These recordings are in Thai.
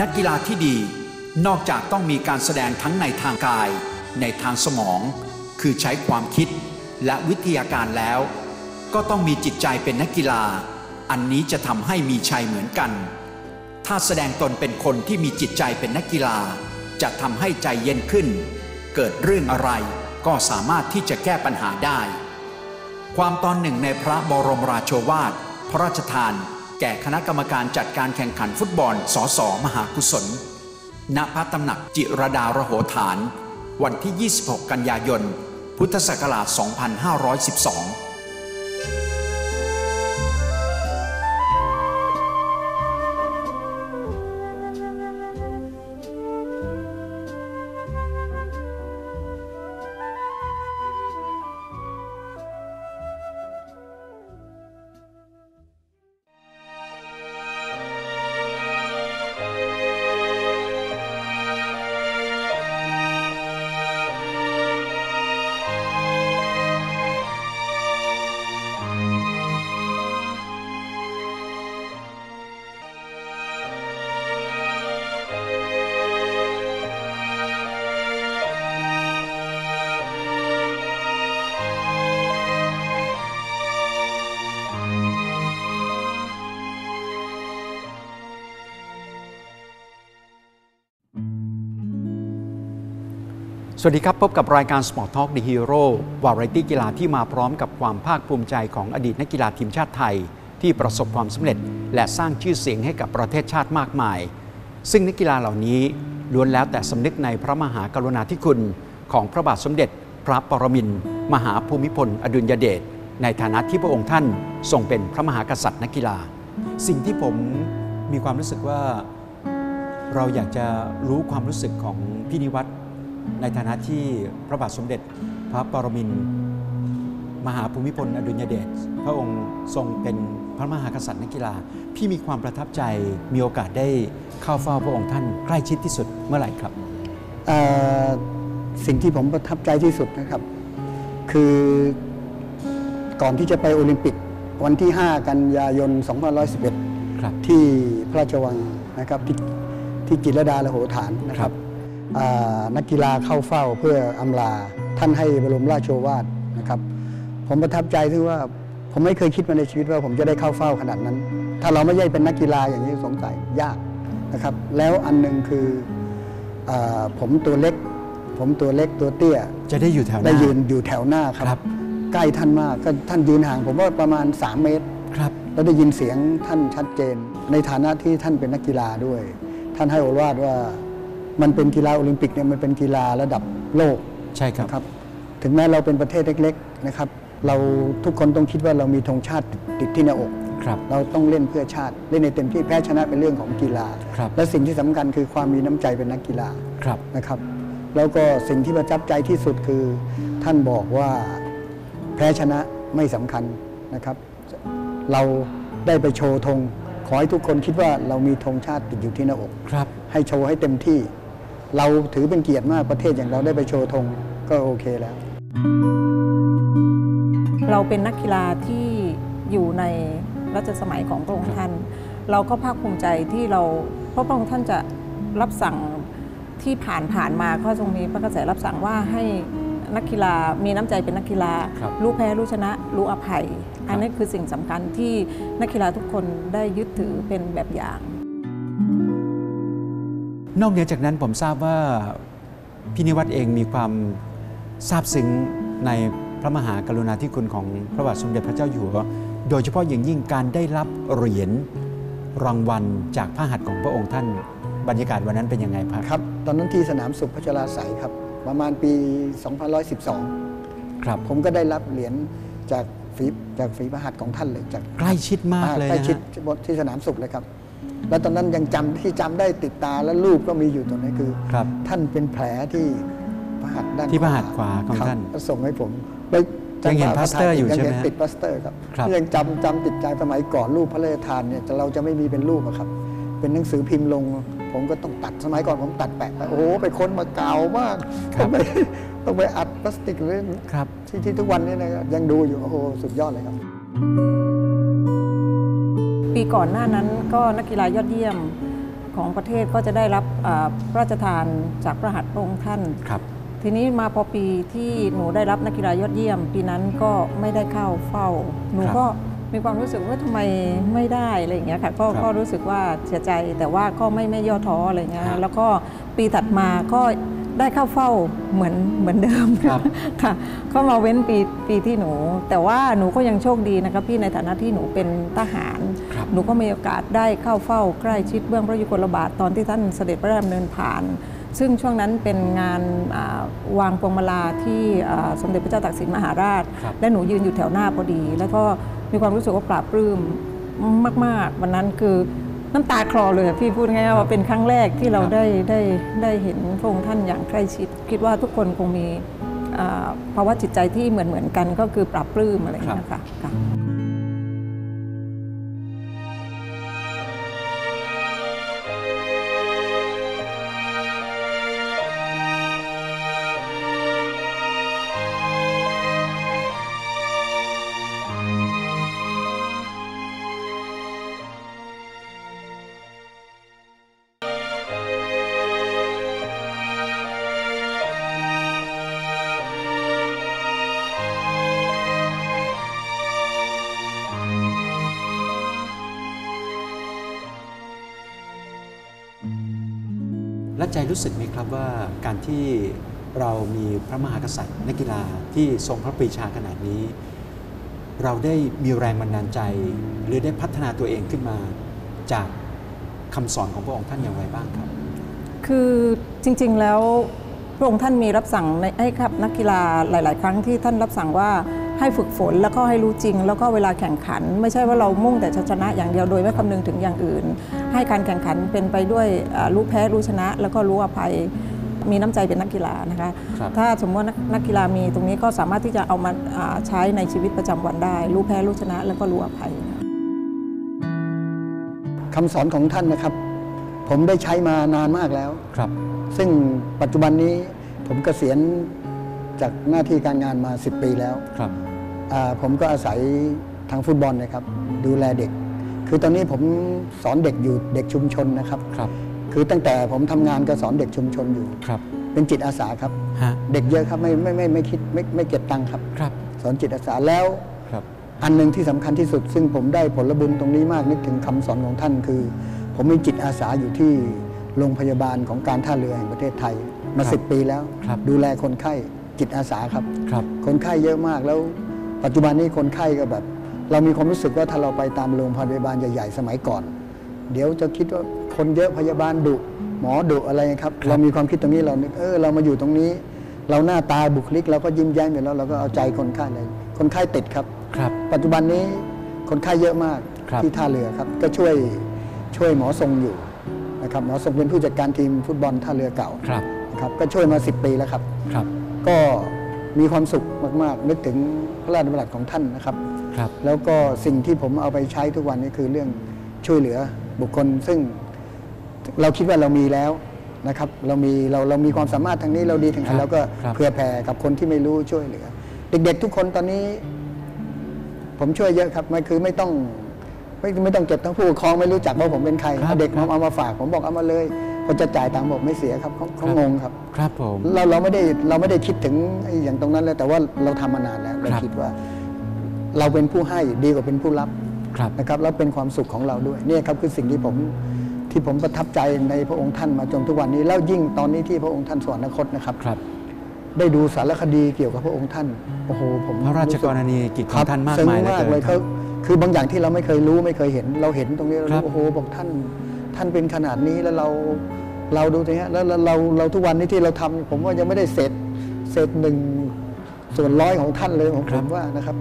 นักกีฬาที่ดีนอกจากต้องมีการแสดงทั้งในทางกาย ในทางสมอง คือใช้ความคิดและวิทยาการแล้ว ก็ต้องมีจิตใจเป็นนักกีฬา อันนี้จะทำให้มีชัยเหมือนกัน ถ้าแสดงตนเป็นคนที่มีจิตใจเป็นนักกีฬา จะทำให้ใจเย็นขึ้น เกิดเรื่องอะไรก็สามารถที่จะแก้ปัญหาได้ ความตอนหนึ่งในพระบรมราโชวาทพระราชทาน แก่คณะกรรมการจัดการแข่งขันฟุตบอลสสมหากุศล ณพระตำหนักจิรดารโหฐาน วันที่ 26 กันยายน พุทธศักราช 2512 วัสดีครับ พบกับรายการ Sport Talk The Hero วาไรตี้กีฬาที่มาพร้อมกับความภาคภูมิใจของอดีตนักกีฬาทีมชาติไทย ที่ประสบความสำเร็จ และสร้างชื่อเสียงให้กับประเทศชาติมากมาย ซึ่งนักกีฬาเหล่านี้ล้วนแล้วแต่สำนึกในพระมหากรุณาธิคุณ ของพระบาทสมเด็จ พระปรมินทรมหาภูมิพล อดุลยเดชในฐานะที่พระองค์ท่านทรงเป็นพระมหากษัตริย์นักกีฬา สิ่งที่ผมมีความรู้สึกว่า เราอยากจะรู้ความรู้สึกของพี่นิวัฒน์ ในฐานะที่พระบาทสมเด็จพระปรมินทรมหาภูมิพลอดุลยเดชพระองค์ทรงเป็นพระมหากษัตริย์นักกีฬา พี่มีความประทับใจมีโอกาสได้เข้าเฝ้าพระองค์ท่านใกล้ชิดที่สุดเมื่อไหร่ครับเอ่อสิ่งที่ผมประทับใจที่สุดนะครับ คือก่อนที่จะไปโอลิมปิกวันที่ 5 กันยายน 2511ครับที่พระราชวังนะครับที่ที่จิตรลดาละโหฐานนะคครัรับบอ่า นักกีฬาเข้าเฝ้าเพื่ออำลาท่านให้บรมราชโอวาทนะครับ ผมประทับใจที่ว่าผมไม่เคยคิดมาในชีวิตว่าผมจะได้เข้าเฝ้าขนาดนั้น ถ้าเราไม่ใช่เป็นนักกีฬาอย่างนี้สงสัยยากนะครับ แล้วอันหนึ่งคืออาผมตัวเล็ก ผมตัวเล็กตัวเตี้ย จะได้อยู่แถวหน้าได้ยืนอยู่แถวหน้าคครัรับบใกล้ท่านมากก็ท่านยืนห่างผมว่าประมาณ 3 เมตรครับแล้วได้ยินเสียงท่านชัดเจน ในฐานะที่ท่านเป็นนักกีฬาด้วย ท่านให้โอวาทว่า มันเป็นกีฬาโอลิมปิกเนี่ยมันเป็นกีฬาระดับโลกใช่ครับนะครับถึงแม้เราเป็นประเทศเล็กๆนะครับ เราทุกคนต้องคิดว่าเรามีธงชาติติดที่หน้าอกครับเราต้องเล่นเพื่อชาติเล่นในเต็มที่แพ้ชนะเป็นเรื่องของกีฬาครับและสิ่งที่สำคัญคือความมีน้ำใจเป็นนักกีฬาครับนะครับ แล้วก็สิ่งที่ประทับใจที่สุดคือท่านบอกว่าแพ้ชนะไม่สำคัญนะครับ เราได้ไปโชว์ธงขอให้ทุกคนคิดว่าเรามีธงชาติติดอยู่ที่หน้าอกครับให้โชว์ให้เต็มที่ เราถือเป็นเกียรติมากประเทศอย่างเราได้ไปโชว์ธงก็โอเคแล้ว เราเป็นนักกีฬาที่อยู่ในรัชสมัยของพระองค์ท่าน เราก็ภาคภูมิใจที่เราเพราะพระองค์ท่านจะรับสั่งที่ผ่านผ่านมาก็ทรงมีพระกระแสรับสั่งว่าให้นักกีฬามีน้ำใจเป็นนักกีฬาครับรู้แพ้รู้ชนะ รู้อภัย อันนี้คือสิ่งสำคัญที่นักกีฬาทุกคนได้ยึดถือเป็นแบบอย่าง นอกเหนือจากนั้นผมทราบว่าพี่นิวัฒน์เองมีความซาบซึ้งในพระมหากรุณาธิคุณของพระบาทสมเด็จพระเจ้าอยู่หัว โดยเฉพาะอย่างยิ่งการได้รับเหรียญรางวัลจากพระหัตถ์ของพระองค์ท่าน บรรยากาศวันนั้นเป็นยังไงครับครับ ตอนนั้นที่สนามสุขพัชราไสยครับ ประมาณปี 2112 ครับ ผมก็ได้รับเหรียญจากฝีจากฝีพระหัตถ์ของท่านเลยจากใกล้ชิดมากเลยใกล้นะชิดฮะบนที่สนามสุขเลยครับ แล้วตอนนั้นยังจำที่จำได้ติดตาและรูปก็มีอยู่ตรงนี้คือครับท่านเป็นแผลที่พระหัตถ์ด้านที่พระหัตถ์ขวาของครับท่านก็ส่งให้ผมไปยังเห็นจังวะพลาสเตอร์อยู่ยังใช่ไหมเห็นฮะติดพลาสเตอร์ครับครับยังจำจำติดใจสมัยก่อนรูปพระราชทานเนี่ยจะเราจะไม่มีเป็นรูปอะครับ เป็นหนังสือพิมพ์ลง ผมก็ต้องตัดสมัยก่อนผมตัดแปะไปโอ้โหไปค้นมาเก่ามากครัต้อบงไปต้องไปอัดพลาสติกเลยครับที่ที่ทุกวันนี้นะครับยังดูอยู่โอ้โหสุดยอดเลยครับปี ก่อนหน้านั้นก็นักกีฬายอดเยี่ยมของประเทศก็จะได้รับอ่าพระราชทานจากพระหัตถ์พระองค์ท่านครับทีนี้มาพอปีที่หนูได้รับนักกีฬายอดเยี่ยม ปีนั้นก็ไม่ได้เข้าเฝ้า หนูครับก็มีความรู้สึกว่าทำไมไม่ได้อะไรอย่างเงี้ยค่ะก็ครับก็รู้สึกว่าเสียใจแต่ว่าก็ไม่ไม่ย่อท้ออะไรเงี้ยครับแล้วก็ปีถัดมาก็ ได้เข้าเฝ้าเหมือนเหมือนเดิมครับค่ะก็มาเว้นปีปีที่หนู แต่ว่าหนูก็ยังโชคดีนะคะพี่ในฐานะที่หนูเป็นทหารครับหนูก็มีโอกาสได้เข้าเฝ้าใกล้ชิดเบื้องพระยุคลบาทตอนที่ท่านเสด็จพระราชดำเนินผ่าน ซึ่งช่วงนั้นเป็นงานอ่าวางพวงมาลาที่อ่าสมเด็จพระเจ้าตากสินมหาราชครับและหนูยืนอยู่แถวหน้าพอดี แล้วก็มีความรู้สึกว่าปลาบปลื้มมาก ๆ วันนั้นคือ น้ำตาคลอเลยอะพี่พูดง่ายๆว่าเป็นครั้งแรกที่เราครับได้ได้ได้เห็นพระองค์ท่านอย่างใกล้ชิด คิดว่าทุกคนคงมีอ่าภาวะจิตใจที่เหมือนเหมือนๆกันก็คือปลาบปลื้มอะไรอย่างเงี้ยค่ะ ค่ะและใจรู้สึกไหมครับว่าการที่เรามีพระมหากษัตริย์นักกีฬาที่ทรงพระปรีชาขนาดนี้ เราได้มีแรงบันดาลใจ หรือได้พัฒนาตัวเองขึ้นมาจากคำสอนของพระองค์ท่านอย่างไรบ้างครับ คือจริงๆแล้วพระองค์ท่านมีรับสั่งให้ครับนักกีฬาหลาย ๆ ครั้งที่ท่านรับสั่งว่า ให้ฝึกฝนแล้วก็ให้รู้จริง แล้วก็เวลาแข่งขัน ไม่ใช่ว่าเรามุ่งแต่จะชนะอย่างเดียวโดยไม่คำนึงถึงอย่างอื่น ให้การแข่งขันเป็นไปด้วยอ่ารู้แพ้รู้ชนะ แล้วก็รู้อภัยมีน้ำใจเป็นนักกีฬานะคะครับถ้าสมมติว่านักนักกีฬามีตรงนี้ก็สามารถที่จะเอามาอ่าใช้ในชีวิตประจำวันได้ รู้แพ้รู้ชนะ แล้วก็รู้อภัยคำสอนของท่านนะครับ ผมได้ใช้มานานมากแล้วครับ ซึ่งปัจจุบันนี้ผมเกษียณจากหน้าที่การงานมา 10 ปีแล้วครับอ่า ผมก็อาศัยทางฟุตบอลนะครับ ดูแลเด็ก คือตอนนี้ผมสอนเด็กอยู่เด็กชุมชนนะครับครับ คือตั้งแต่ผมทำงานก็สอนเด็กชุมชนอยู่ครับ เป็นจิตอาสาครับฮะเด็กเยอะครับไม่ไม่ไม่ไม่คิดไม่ไม่เก็บตังค์ครับครับ สอนจิตอาสาแล้วครับ อันหนึ่งที่สำคัญที่สุด ซึ่งผมได้ผลบุญตรงนี้มากนึกถึงคำสอนของท่านคือ ผมมีจิตอาสาอยู่ที่โรงพยาบาลของการท่าเรือแห่งประเทศไทยมาครับสิบปีแล้วครับดูแลคนไข้จิตอาสาครับครับคนไข้เยอะมากแล้ว ปัจจุบันนี้คนไข้ก็แบบ เรามีความรู้สึกว่าถ้าเราไปตามโรงพยาบาลใหญ่ๆ สมัยก่อน เดี๋ยวจะคิดว่าคนเยอะพยาบาลดุหมอดุอะไรครับครับ เรามีความคิดตรงนี้เรานึกเออเรามาอยู่ตรงนี้ เราหน้าตาบุคลิกเราก็ยิ้มแย้มอยู่แล้ว เราก็เอาใจคนไข้เลยคนไข้ติดครับ ครับ ปัจจุบันนี้คนไข้เยอะมากครับ ที่ท่าเรือครับ ก็ช่วยช่วยหมอทรงอยู่นะครับหมอทรงเป็นผู้จัดการทีมฟุตบอลท่าเรือเก่าครับนะครับก็ช่วยมา 10 ปีแล้วครับ ครับ ก็ มีความสุขมากๆ นึกถึงพระราชดำรัสของท่านนะครับครับ แล้วก็สิ่งที่ผมเอาไปใช้ทุกวันนี้คือเรื่องช่วยเหลือบุคคล ซึ่งเราคิดว่าเรามีแล้วนะครับ เรามีเราเรามีความสามารถทางนี้เราดีทางครันั้บนเราก็ครับ เผื่อแผ่กับคนที่ไม่รู้ช่วยเหลือ เด็กๆทุกคนตอนนี้ ผมช่วยเยอะครับไม่คือไม่ต้องไม่ไม่ต้องเก็บทั้งผู้ปกครองไม่รู้จักว่าผมเป็นใครครับเอาเด็กครัมาบ เอามาฝาก ผมบอกเอามาเลย พอจะจ่ายตังค์บอกไม่เสียครับเขาเขางงครับ ครับผมเราเราไม่ได้เราไม่ได้คิดถึงไอ้อย่างตรงนั้นเลย แต่ว่าเราทำมานานแล้วเราครับคิดว่า เราเป็นผู้ให้ดีกว่าเป็นผู้รับครับนะครับแล้วเป็นความสุขของเราด้วยเนี่ยครับคือสิ่งที่ผมที่ผมประทับใจในพระองค์ท่านมาจนทุกวันนี้ แล้วยิ่งตอนนี้ที่พระองค์ท่านสวรรคตนะครับครับได้ดูสารคดีเกี่ยวกับพระองค์ท่านโอ้โหผมพระราชสึกรณียกิจขคอรังท่านมากซึ้งมายเหลือมากเกินเลยคเขารับคือบางอย่างที่เราไม่เคยรู้ไม่เคยเห็น เราเห็นตรงนี้เราครับรู้โอ้โหบอกท่าน ท่านเป็นขนาดนี้แล้วเราเราดูสิฮะแล้วแล้วเราเราทุกวันนี้ที่เราทำผมว่ายังไม่ได้เศษเศษหนึ่งส่วนร้อยของท่านเลยผมครัผบมว่านะครับ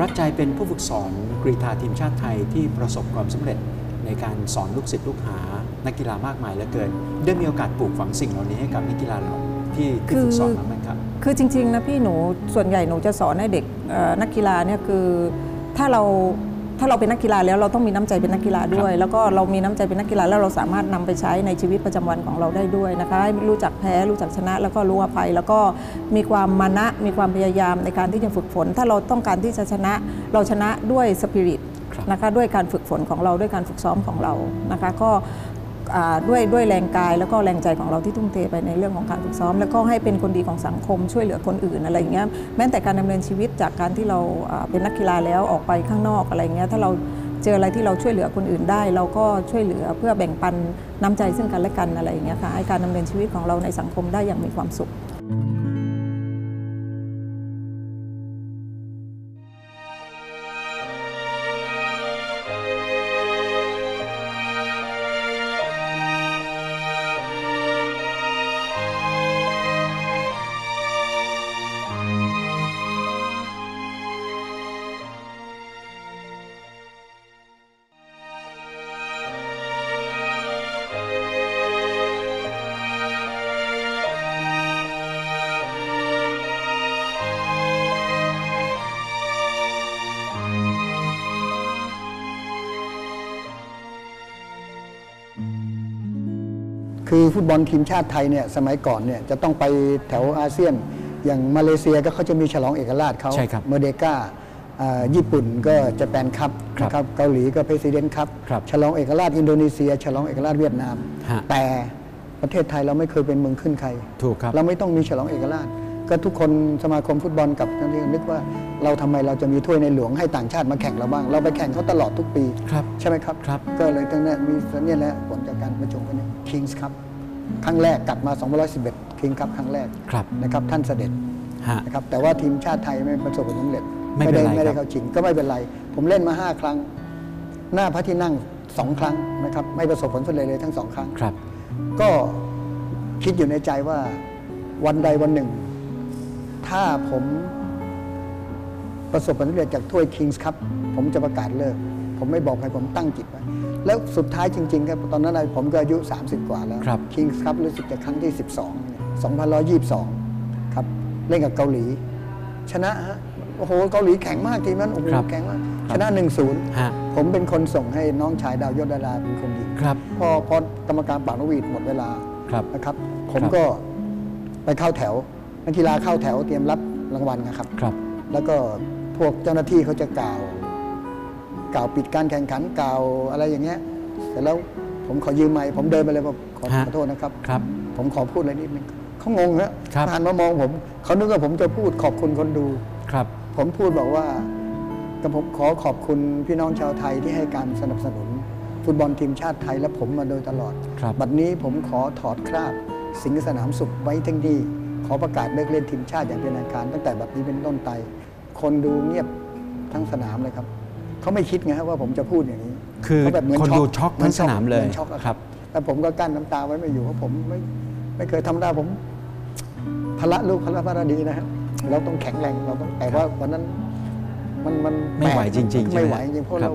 รัฐใจเป็นผู้ฝึกสอนกรีฑาทีมชาติไทยที่ประสบความสำเร็จในการสอนลูกศิษย์ลูกหา นักกีฬามากมายเหลือเกิน ได้มีโอกาสปลูกฝังสิ่งเหล่านี้ให้กับนักกีฬาเราที่ที่ฝึกสอนมาไหมครับ คือจริง ๆ นะพี่หนูส่วนใหญ่หนูจะสอนให้เด็กเอ่อนักกีฬาเนี่ยคือถ้าเรา ถ้าเราเป็นนักกีฬาแล้วเราต้องมีน้ำใจเป็นนักกีฬาด้วย แล้วก็เรามีน้ำใจเป็นนักกีฬาแล้วเราสามารถนำไปใช้ในชีวิตประจำวันของเราได้ด้วยนะคะให้รู้จักแพ้รู้จักชนะ แล้วก็รู้อภัยแล้วก็มีความมานะมีความพยายามในการที่จะฝึกฝน ถ้าเราต้องการที่จะชนะเราชนะด้วยสปิริตครับนะคะด้วยการฝึกฝนของเราด้วยการฝึกซ้อมของเรานะคะก็อ่า ด้วยด้วยแรงกายแล้วก็แรงใจของเราที่ทุ่มเทไปในเรื่องของการฝึกซ้อม แล้วก็ให้เป็นคนดีของสังคมช่วยเหลือคนอื่นอะไรอย่างเงี้ยแม้แต่การดำเนินชีวิตจากการที่เราอ่าเป็นนักกีฬาแล้วออกไปข้างนอกอะไรเงี้ยถ้าเราเจออะไรที่เราช่วยเหลือคนอื่นได้ เราก็ช่วยเหลือเพื่อแบ่งปันน้ำใจซึ่งกันและกันอะไรอย่างเงี้ยค่ะให้การดำเนินชีวิตของเราในสังคมได้อย่างมีความสุข คือฟุตบอลทีมชาติไทยเนี่ยสมัยก่อนเนี่ยจะต้องไปแถวอาเซียน อย่างมาเลเซียก็เขาจะมีฉลองเอกราชเขาใช่ครับเมอร์เดกาอ่าญี่ปุ่นก็จะแปนคัพครับนะครับเกาหลีก็เพรสิดเนคัพครับฉลองเอกราชอินโดนีเซีย ฉลองเอกราชเวียดนามฮะแต่ประเทศไทยเราไม่เคยเป็นเมืองขึ้นใครถูกครับเราไม่ต้องมีฉลองเอกราช ก็ทุกคนสมาคมฟุตบอลกับนักเรียนนึกว่าเราทำไมเราจะมีถ้วยในหลวงให้ต่างชาติมาแข่งเราบ้าง เราไปแข่งเขาตลอดทุกปีครับใช่ไหมครับครับ ก็เลยตั้งแต่มีเนี่ยแหละผลจา กการประชุมกันนี้คิงส์ครับครั้งแรกกลับมา 211คิงครับครั้งแรกครับนะครับท่านเสด็จฮะ นะครับแต่ว่าทีมชาติไทยไม่ประสบความสำเร็จไม่เป็นได้ไรไม่คได้รับ เข้าชิงก็ไม่เป็นไร ผมเล่นมา 5 ครั้ง หน้าพระที่นั่งสองครั้งนะครับไม่ประสบผลสำเร็จเลยทั้งสองครั้ง ครับ ก็คิดอยู่ในใจว่าวันใดวันหนึ่ง ถ้าผมประสบผลสำเร็จจากถ้วยคิงส์ครับผมจะประกาศเลิก ผมไม่บอกใครผมตั้งจิตไว้ แล้วสุดท้ายจริงๆครับตอนนั้นผมก็อายุ 30 กว่าแล้วครับคิงส์ครับรู้สึกจะครั้งที่ 12เนี่ย2122 ครับ เล่นกับเกาหลี ชนะฮะโอ้โหเกาหลีแข็งมากทีมนั้นโอ้โหครับแข็งมากครับชนะ 1-0ฮะผมเป็นคนส่งให้น้องชายดาวยศดาราเป็นคนยิงครับพอพอกรรมการเป่านกหวีดหมดเวลาครับนะครับ ผมครับก็ไปเข้าแถวนักกีฬาเข้าแถวเตรียมรับรางวัลนะครับครับแล้วก็พวกเจ้าหน้าที่เขาจะกล่าว กล่าวปิดการแข่งขันกล่าวอะไรอย่างเงี้ยเสร็จแล้วผมขอยืมไมค์ผมเดินไปเลยบอกขอฮะขอโทษนะครับ ครับผมขอพูดอะไรนิดนึงเขางงฮะครับผ่านมามองผมเขานึกว่าผมจะพูดขอบคุณคนดู ครับ ผมพูดบอกว่ากับผมขอขอบคุณพี่น้องชาวไทยที่ให้การสนับสนุน ฟุตบอลทีมชาติไทยและผมมาโดยตลอดครับบัดนี้ผมขอถอดคราบ สิงห์สนามสุขไว้ทั้งดี ขอประกาศเลิกเล่นทีมชาติอย่างเป็นทางการ ตั้งแต่บัดนี้เป็นต้นไป คนดูเงียบทั้งสนามเลยครับ เขาไม่คิดไงฮะว่าผมจะพูดอย่างนี้คือเขาแบบเหมือนคนช็อกดูช็อกเหมืทั้อนงช็สอกนามเลยเหมือนช็อกอะครับแต่ผมก็กั้นน้ำตาไว้ไม่อยู่เพราะผมไม่ไม่เคยทำได้ผมพละลูกพละพระดีนะฮะเราต้องแข็งแรงเราต้องแต่ว่าวันนั้นมันมันไม่ไหวแปลกจริงๆใช่ไหมไม่ไหวจริงๆเพราะครับเรา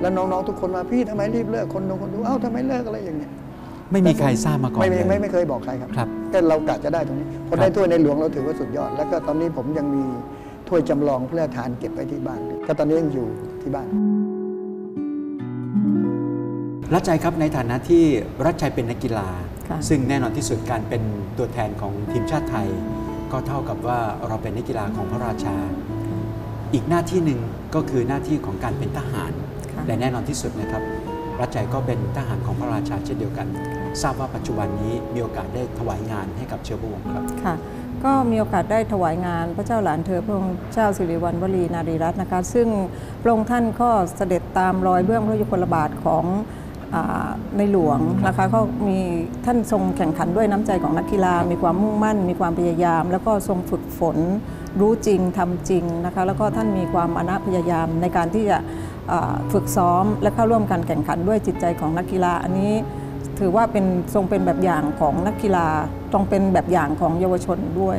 แล้วน้องๆทุกคนมาพี่ทำไมรีบเลิกคนดูคนดูเอ้าทำไมเลิกอะไรอย่างเงี้ยไม่มีใครทราบมาก่อนไม่เลไม่ยไม่ไม่เคยบอกใครครับครับก็เรากะจะได้ตรงนี้พอครับได้ถ้วยในหลวงเราถือว่าสุดยอด แล้วก็ตอนนี้ผมยังมี ถ้วยจำลองพระราชทานเก็บไว้ที่บ้านก็ตอนนี้ยังอยู่ที่บ้าน รัชชัยครับในฐานะที่รัชชัยเป็นนักกีฬาค่ะซึ่งแน่นอนที่สุดการเป็นตัวแทนของทีมชาติไทย ก็เท่ากับว่าเราเป็นนักกีฬาของพระราชา อีกหน้าที่หนึ่งก็คือหน้าที่ของการเป็นทหารค่ะและแน่นอนที่สุดนะครับรัชชัยก็เป็นทหารของพระราชาเช่นเดียวกัน ทราบว่าปัจจุบันนี้มีโอกาสได้ถวายงานให้กับเชื้อพระวงศ์ครับค่ะ ก็มีโอกาสได้ถวายงานพระเจ้าหลานเธอพระองค์เจ้าสิริวัณวรีนารีรัตน์นะคะ ซึ่งพระองค์ท่านก็เสด็จตามรอยเบื้องพระยุคลบาทของในหลวงนะคะก็มีท่านทรงแข่งขันด้วยน้ำใจของนักกีฬา มีความมุ่งมั่น มีความพยายาม แล้วก็ทรงฝึกฝนรู้จริงทำจริงนะคะแล้วก็ท่านมีความอนะพยายามในการที่จะฝึกซ้อม และเข้าร่วมการแข่งขันด้วยจิตใจของนักกีฬา อันนี้ถือว่าเป็นทรงเป็นแบบอย่างของนักกีฬา ตรงเป็นแบบอย่างของเยาวชนด้วย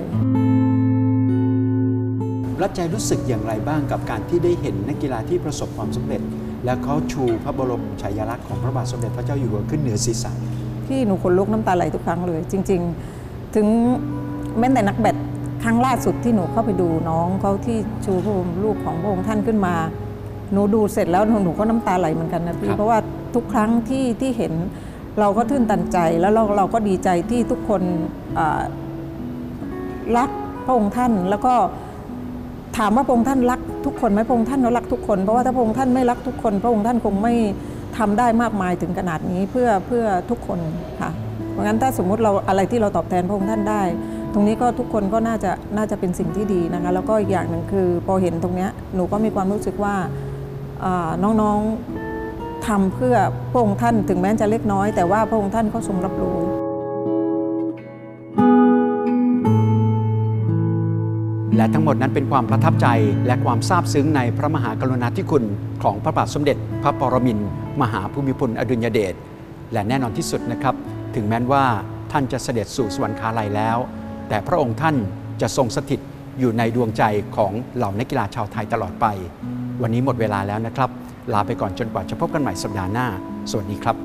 รัชชัยรู้สึกอย่างไรบ้างกับการที่ได้เห็นนักกีฬาที่ประสบความสำเร็จ และเขาชูพระบรมฉายาลักษณ์ของพระบาทสมเด็จพระเจ้าอยู่หัวขึ้นเหนือศีรษะที่หนูขนลุกน้ำตาไหลทุกครั้งเลย จริง ๆ ถึงแม้แต่นักแบดครั้งล่าสุดที่หนูเข้าไปดูน้องเขาที่ชูพระบรมรูปของพระองค์ท่านขึ้นมา หนูดูเสร็จแล้วหนูหนูก็น้ำตาไหลเหมือนกันนะคพี่รับเพราะว่าทุกครั้งที่ที่เห็น เราก็ทื่นตันใจแล้วเราเราก็ดีใจที่ทุกคนรักพระองค์ท่านแล้วก็ถามว่าพระองค์ท่านรักทุกคนไหมพระองค์ท่านรักทุกคนเพราะว่าถ้าพระองค์ท่านไม่รักทุกคน พระองค์ท่านคงไม่ทำได้มากมายถึงขนาดนี้เพื่อเพื่อทุกคนค่ะเพราะงั้นถ้าสมมุติเราอะไรที่เราตอบแทนพระองค์ท่านได้ ตรงนี้ก็ทุกคนก็น่าจะน่าจะเป็นสิ่งที่ดีนะคะแล้วก็อีกอย่างหนึ่งคือพอเห็นตรงนี้หนูก็มีความรู้สึกว่าอ่าน้องๆ ทำเพื่อพระองค์ท่านถึงแม้จะเล็กน้อย แต่ว่าพระองค์ท่านก็ทรงรับรู้และทั้งหมดนั้นเป็นความประทับใจและความซาบซึ้งในพระมหากรุณาธิคุณของพระบาทสมเด็จ พระปรมินทรมหาภูมิพลอดุลยเดชและแน่นอนที่สุดนะครับ ถึงแม้ว่าท่านจะเสด็จสู่สวรรคาลัยแล้ว แต่พระองค์ท่านจะทรงสถิตอยู่ในดวงใจของเหล่านักกีฬาชาวไทยตลอดไป วันนี้หมดเวลาแล้วนะครับ ลาไปก่อนจนกว่าจะพบกันใหม่สัปดาห์หน้า สวัสดีครับ